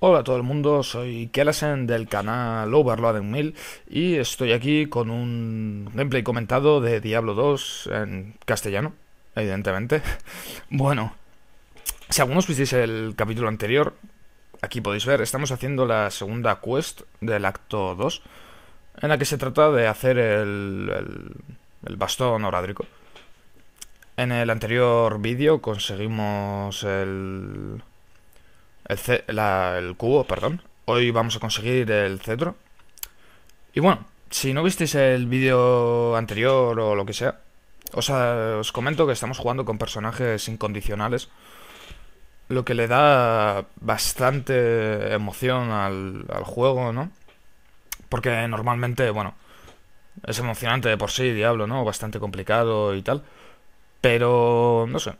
Hola a todo el mundo, soy Kelasen del canal Overloaded 1000 y estoy aquí con un gameplay comentado de Diablo 2 en castellano, evidentemente. Bueno, si algunos visteis el capítulo anterior, aquí podéis ver, estamos haciendo la segunda quest del acto 2, en la que se trata de hacer el, el, el bastón orádrico. En el anterior vídeo conseguimos el el, el cubo, perdón. Hoy vamos a conseguir el cetro. Y bueno, si no visteis el vídeo anterior o lo que sea, os, os comento que estamos jugando con personajes incondicionales. Lo que le da bastante emoción al, al juego, ¿no? Porque normalmente, bueno, es emocionante de por sí, Diablo, ¿no? Bastante complicado y tal. Pero, no sé,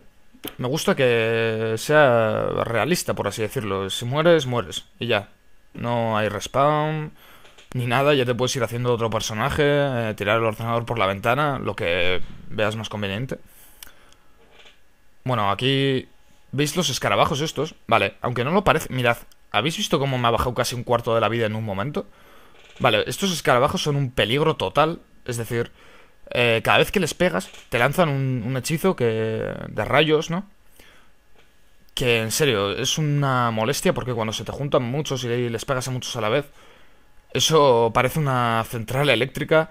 me gusta que sea realista, por así decirlo. Si mueres, mueres. Y ya. No hay respawn, ni nada. Ya te puedes ir haciendo otro personaje, eh, tirar el ordenador por la ventana, lo que veas más conveniente. Bueno, aquí... ¿Veis los escarabajos estos? Vale, aunque no lo parece... Mirad, ¿habéis visto cómo me ha bajado casi un cuarto de la vida en un momento? Vale, estos escarabajos son un peligro total. Es decir, eh, cada vez que les pegas, te lanzan un, hechizo que de rayos, ¿no? Que en serio, es una molestia porque cuando se te juntan muchos y les pegas a muchos a la vez, eso parece una central eléctrica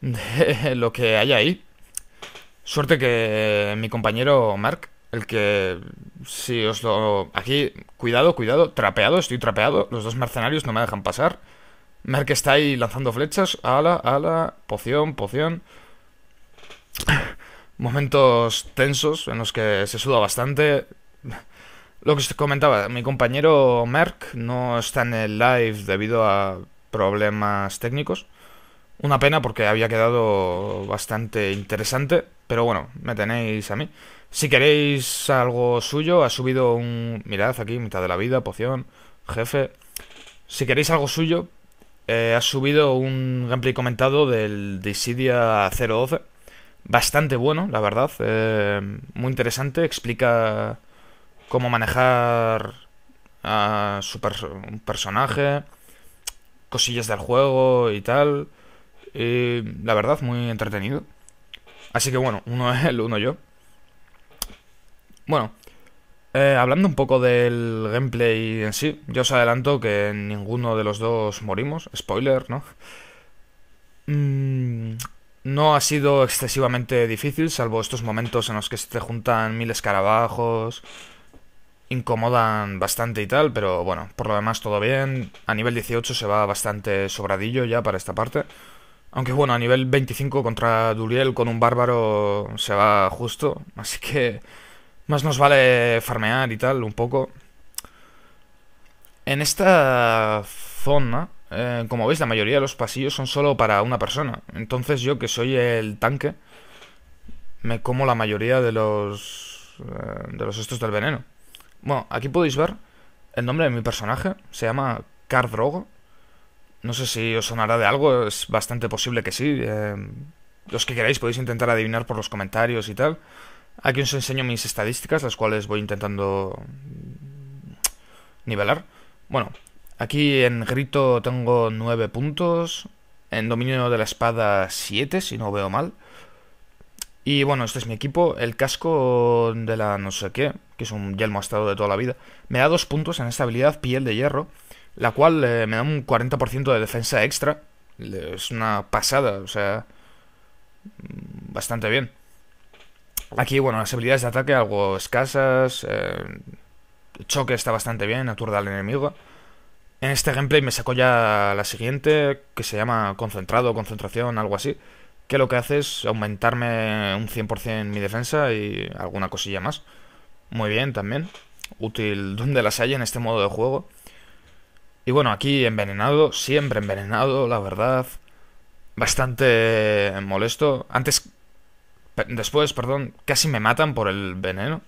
de lo que hay ahí. Suerte que mi compañero Mark, el que si os lo... Aquí, cuidado, cuidado, trapeado, estoy trapeado, los dos mercenarios no me dejan pasar. Mark está ahí lanzando flechas, ala, ala, poción, poción momentos tensos en los que se suda bastante. Lo que os comentaba, mi compañero Merck no está en el live debido a problemas técnicos. Una pena porque había quedado bastante interesante, pero bueno, me tenéis a mí. Si queréis algo suyo, ha subido un... Mirad aquí, mitad de la vida, poción, jefe. Si queréis algo suyo, eh, ha subido un gameplay comentado del Dissidia 012 bastante bueno, la verdad. Eh, muy interesante. Explica cómo manejar a su personaje, cosillas del juego y tal. Y la verdad, muy entretenido. Así que bueno, uno él, uno yo. Bueno, eh, hablando un poco del gameplay en sí, yo os adelanto que ninguno de los dos morimos. Spoiler, ¿no? Mm, no ha sido excesivamente difícil, salvo estos momentos en los que se te juntan mil escarabajos, incomodan bastante y tal, pero bueno, por lo demás todo bien. A nivel 18 se va bastante sobradillo ya para esta parte. Aunque bueno, a nivel 25 contra Duriel con un bárbaro se va justo, así que más nos vale farmear y tal un poco. En esta zona eh, como veis, la mayoría de los pasillos son solo para una persona. Entonces yo, que soy el tanque, me como la mayoría de los... Eh, de los estos del veneno. Bueno, aquí podéis ver el nombre de mi personaje. Se llama Cardrogo. No sé si os sonará de algo, es bastante posible que sí. Eh, los que queráis podéis intentar adivinar por los comentarios y tal. Aquí os enseño mis estadísticas, las cuales voy intentando nivelar. Bueno, Aquí en grito tengo 9 puntos. En dominio de la espada 7, si no veo mal. Y bueno, este es mi equipo. El casco de la no sé qué, que es un yelmo estado de toda la vida, me da 2 puntos en esta habilidad piel de hierro, la cual eh, me da un 40% de defensa extra. Es una pasada, o sea, bastante bien. Aquí, bueno, las habilidades de ataque algo escasas. Eh, choque está bastante bien, aturda al enemigo. En este gameplay me sacó ya la siguiente, que se llama concentrado, concentración, algo así, que lo que hace es aumentarme un 100% mi defensa y alguna cosilla más. Muy bien también, útil donde las haya en este modo de juego. Y bueno, aquí envenenado, siempre envenenado, la verdad. Bastante molesto. Antes, después, perdón, casi me matan por el veneno.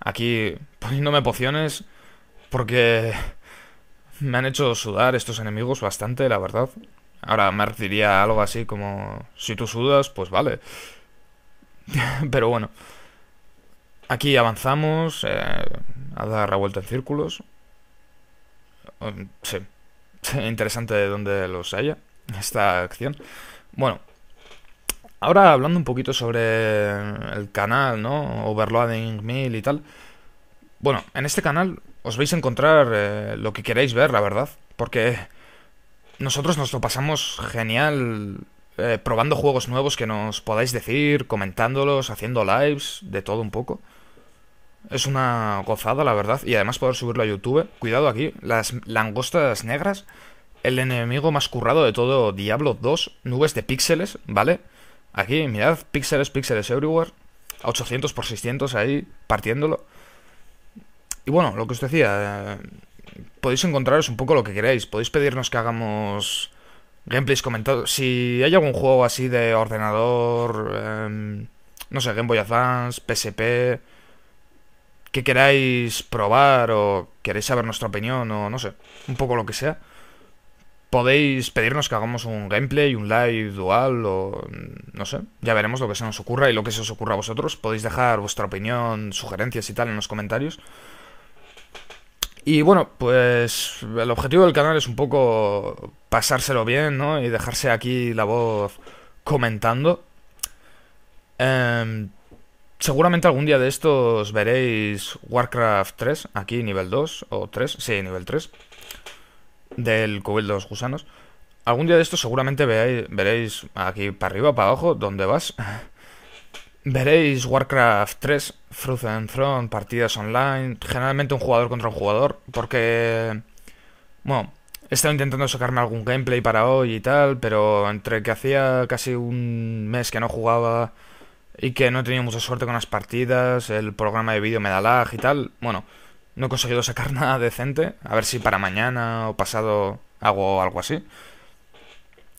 Aquí poniéndome pociones porque me han hecho sudar estos enemigos bastante, la verdad. Ahora me diría algo así como, si tú sudas, pues vale. Pero bueno. Aquí avanzamos, eh, a dar la vuelta en círculos. um, sí. Interesante de dónde los haya, esta acción. Bueno, ahora hablando un poquito sobre el canal, ¿no? Overloading 1000 y tal. Bueno, en este canal os vais a encontrar eh, lo que queréis ver, la verdad. Porque nosotros nos lo pasamos genial eh, probando juegos nuevos que nos podáis decir, comentándolos, haciendo lives, de todo un poco. Es una gozada, la verdad. Y además poder subirlo a YouTube. Cuidado aquí, las langostas negras. El enemigo más currado de todo Diablo 2. Nubes de píxeles, ¿vale? Aquí, mirad, píxeles, píxeles everywhere. A 800 por 600 ahí, partiéndolo. Y bueno, lo que os decía, eh, podéis encontraros un poco lo que queráis. Podéis pedirnos que hagamos gameplays comentados. Si hay algún juego así de ordenador, em, no sé, Game Boy Advance, PSP, que queráis probar o queréis saber nuestra opinión o no sé, un poco lo que sea, podéis pedirnos que hagamos un gameplay, un live dual o no sé, ya veremos lo que se nos ocurra y lo que se os ocurra a vosotros. Podéis dejar vuestra opinión, sugerencias y tal en los comentarios. Y bueno, pues el objetivo del canal es un poco pasárselo bien, ¿no? Y dejarse aquí la voz comentando. Em, seguramente algún día de estos veréis Warcraft 3, aquí nivel 2 o 3, sí, nivel 3, del cubil de los gusanos. Algún día de estos seguramente veréis, veréis aquí para arriba, para abajo, donde vas. Veréis Warcraft 3, Frozen Throne, partidas online, generalmente un jugador contra un jugador, porque, bueno, he estado intentando sacarme algún gameplay para hoy y tal, pero entre que hacía casi un mes que no jugaba y que no he tenido mucha suerte con las partidas, el programa de vídeo me da lag y tal, bueno, no he conseguido sacar nada decente, a ver si para mañana o pasado hago algo así.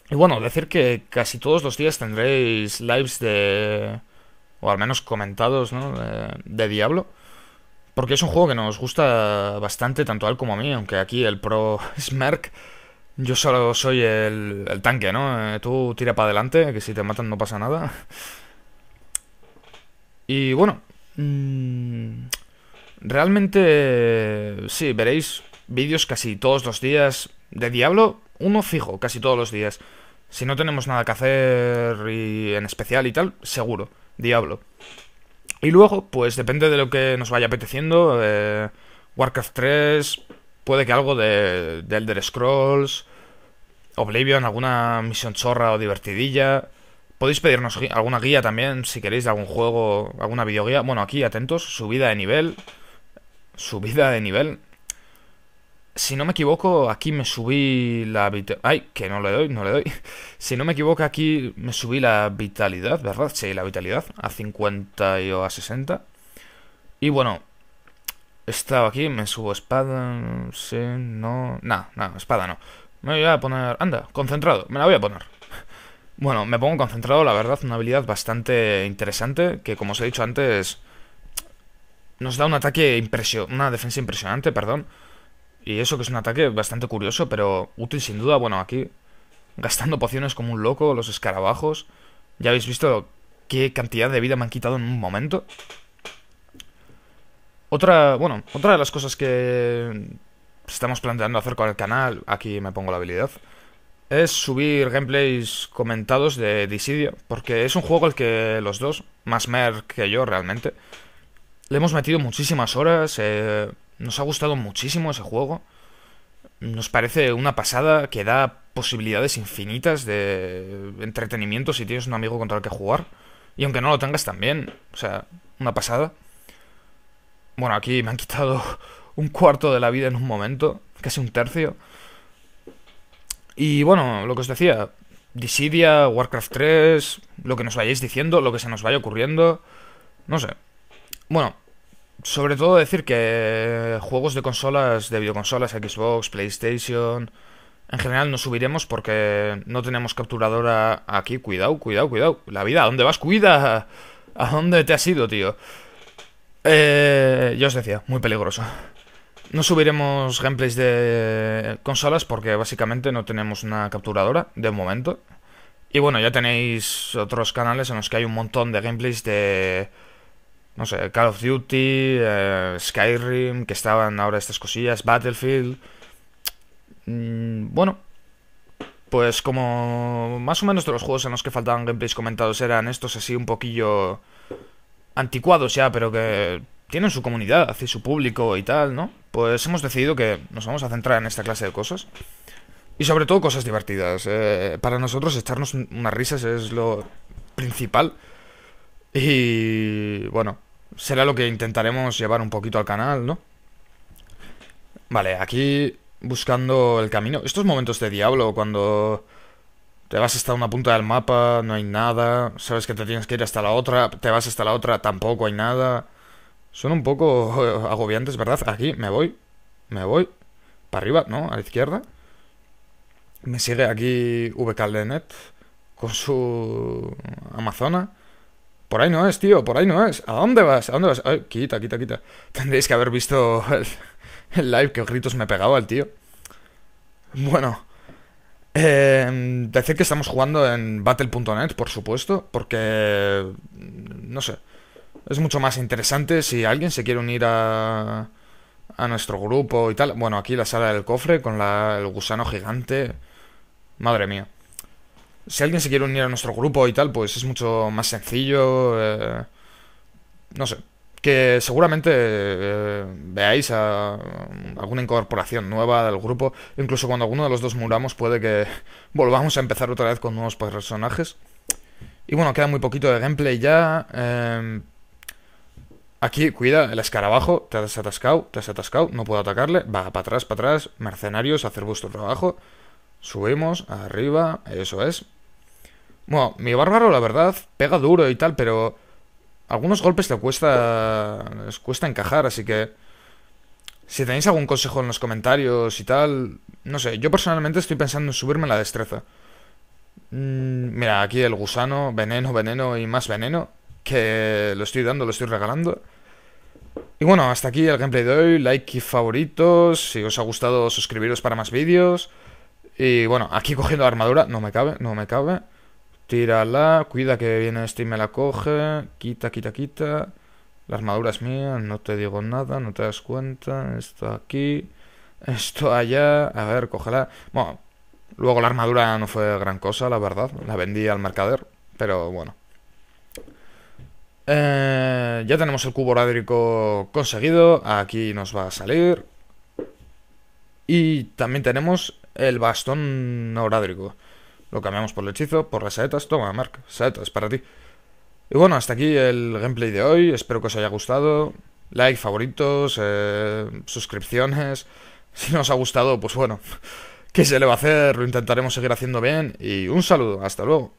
Y bueno, decir que casi todos los días tendréis lives de o al menos comentados, ¿no? De, Diablo. Porque es un juego que nos gusta bastante, tanto a él como a mí, aunque aquí el pro Smerk, yo solo soy el, el tanque, ¿no? Eh, tú tira para adelante, que si te matan no pasa nada. Y bueno, mmm, realmente sí, veréis vídeos casi todos los días de Diablo, uno fijo, casi todos los días. Si no tenemos nada que hacer y en especial y tal, seguro. Diablo. Y luego, pues depende de lo que nos vaya apeteciendo. Eh, Warcraft 3, puede que algo de, de, Elder Scrolls, Oblivion, alguna misión chorra o divertidilla. Podéis pedirnos alguna guía también, si queréis, de algún juego, alguna videoguía. Bueno, aquí atentos, subida de nivel. Subida de nivel. Si no me equivoco, aquí me subí la... Ay, que no le doy, no le doy. Si no me equivoco, aquí me subí la vitalidad, ¿verdad? Sí, la vitalidad a 50 y a 60. Y bueno, he estado aquí, me subo espada, sí, no... Nah, nah, espada no. Me voy a poner... Anda, concentrado, me la voy a poner. Bueno, me pongo concentrado, la verdad, una habilidad bastante interesante, que como os he dicho antes, nos da un ataque impresionante, una defensa impresionante, perdón. Y eso que es un ataque bastante curioso, pero útil sin duda. Bueno, aquí gastando pociones como un loco, los escarabajos. Ya habéis visto qué cantidad de vida me han quitado en un momento. Otra, bueno, otra de las cosas que estamos planteando hacer con el canal, aquí me pongo la habilidad, es subir gameplays comentados de Dissidia, porque es un juego al que los dos, más Mer que yo realmente, le hemos metido muchísimas horas, eh, nos ha gustado muchísimo ese juego. Nos parece una pasada que da posibilidades infinitas de entretenimiento si tienes un amigo contra el que jugar. Y aunque no lo tengas también, o sea, una pasada. Bueno, aquí me han quitado un cuarto de la vida en un momento, casi un tercio. Y bueno, lo que os decía, Dissidia, Warcraft 3, lo que nos vayáis diciendo, lo que se nos vaya ocurriendo, no sé. Bueno, sobre todo decir que juegos de consolas, de videoconsolas, Xbox, PlayStation, en general no subiremos porque no tenemos capturadora aquí. Cuidado, cuidado, cuidado. La vida, ¿a dónde vas? Cuida. ¿A dónde te has ido, tío? Eh, yo os decía, muy peligroso. No subiremos gameplays de consolas porque básicamente no tenemos una capturadora de momento. Y bueno, ya tenéis otros canales en los que hay un montón de gameplays de no sé, Call of Duty, eh, Skyrim, que estaban ahora estas cosillas, Battlefield. Mm, bueno, pues como más o menos de los juegos en los que faltaban gameplays comentados eran estos así un poquillo anticuados ya, pero que tienen su comunidad y su público y tal, ¿no? Pues hemos decidido que nos vamos a centrar en esta clase de cosas. Y sobre todo cosas divertidas. Eh, para nosotros echarnos unas risas es lo principal. Y bueno, será lo que intentaremos llevar un poquito al canal, ¿no? Vale, aquí buscando el camino. Estos momentos de diablo, cuando te vas hasta una punta del mapa, no hay nada, sabes que te tienes que ir hasta la otra, te vas hasta la otra, tampoco hay nada. Son un poco eh, agobiantes, ¿verdad? Aquí me voy, me voy, para arriba, ¿no? A la izquierda. Me sigue aquí VKLNet con su Amazona. Por ahí no es, tío, por ahí no es. ¿A dónde vas? ¿A dónde vas? Ay, quita, quita, quita. Tendréis que haber visto el, live, que gritos me pegaba el tío. Bueno. Eh, decir que estamos jugando en battle.net, por supuesto, porque... No sé. Es mucho más interesante si alguien se quiere unir a, a nuestro grupo y tal. Bueno, aquí la sala del cofre con la, el gusano gigante. Madre mía. Si alguien se quiere unir a nuestro grupo y tal, pues es mucho más sencillo. Eh, no sé. Que seguramente eh, veáis alguna incorporación nueva del grupo. Incluso cuando alguno de los dos muramos, puede que volvamos a empezar otra vez con nuevos personajes. Y bueno, queda muy poquito de gameplay ya. Eh, aquí, cuida, el escarabajo. Te has atascado, te has atascado. No puedo atacarle. Va para atrás, para atrás. Mercenarios, hacer vuestro trabajo. Subimos, arriba, eso es. Bueno, mi bárbaro, la verdad, pega duro y tal, pero algunos golpes le cuesta, les cuesta encajar, así que si tenéis algún consejo en los comentarios y tal, no sé, yo personalmente estoy pensando en subirme la destreza. Mm, mira, aquí el gusano, veneno, veneno y más veneno, que lo estoy dando, lo estoy regalando. Y bueno, hasta aquí el gameplay de hoy, like y favoritos, si os ha gustado suscribiros para más vídeos. Y bueno, aquí cogiendo la armadura, no me cabe, no me cabe. Tírala, cuida que viene este y me la coge. Quita, quita, quita. La armadura es mía, no te digo nada, no te das cuenta. Esto aquí, esto allá. A ver, cógela. Bueno, luego la armadura no fue gran cosa, la verdad. La vendí al mercader, pero bueno. Eh, ya tenemos el cubo orádrico conseguido. Aquí nos va a salir. Y también tenemos el bastón orádrico. Lo cambiamos por el hechizo, por las saetas. Toma, Mark, saetas para ti. Y bueno, hasta aquí el gameplay de hoy. Espero que os haya gustado. Like, favoritos, eh, suscripciones. Si no os ha gustado, pues bueno, ¿qué se le va a hacer? Lo intentaremos seguir haciendo bien. Y un saludo, hasta luego.